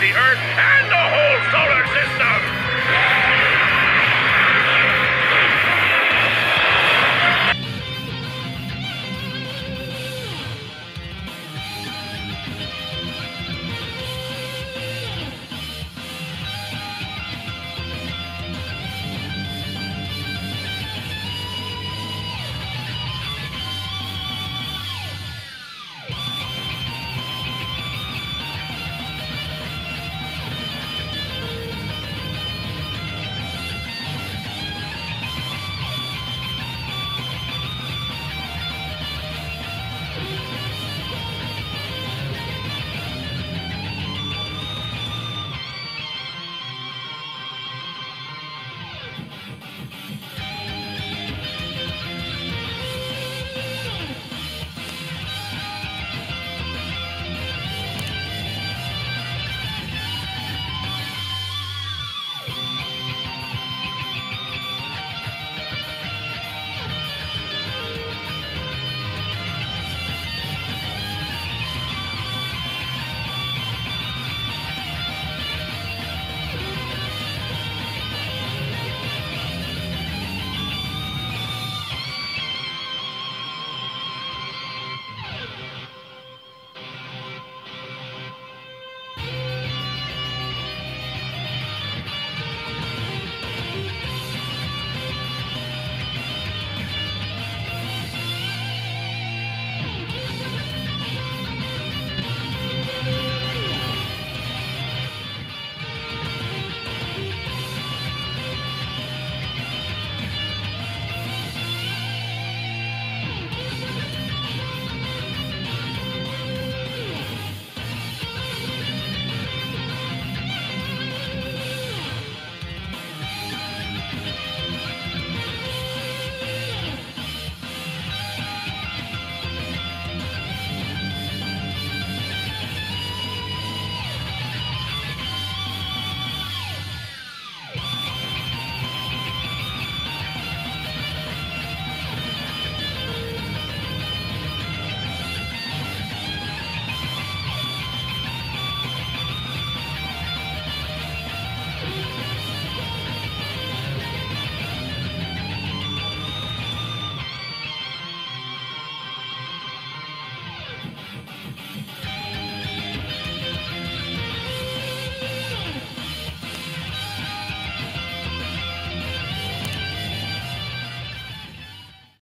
the Earth and the whole solar